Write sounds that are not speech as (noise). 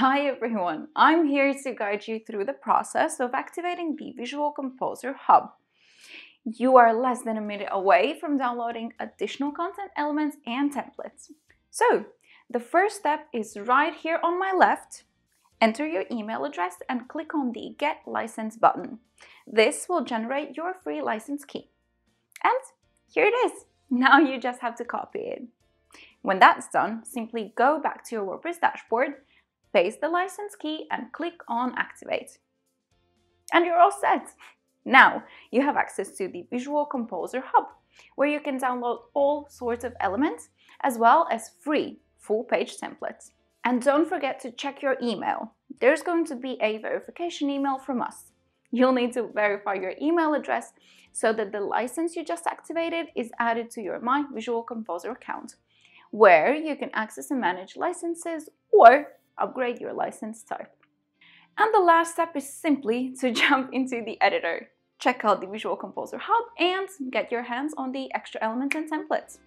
Hi everyone, I'm here to guide you through the process of activating the Visual Composer Hub. You are less than a minute away from downloading additional content elements and templates. So, the first step is right here on my left. Enter your email address and click on the Get License button. This will generate your free license key. And here it is. Now you just have to copy it. When that's done, simply go back to your WordPress dashboard paste the license key and click on Activate. And you're all set! Now you have access to the Visual Composer Hub, where you can download all sorts of elements as well as free full page templates. And don't forget to check your email. There's going to be a verification email from us. You'll need to verify your email address so that the license you just activated is added to your My Visual Composer account, where you can access and manage licenses or upgrade your license type. And the last step is simply (laughs) to jump into the editor. Check out the Visual Composer Hub and get your hands on the extra elements and templates.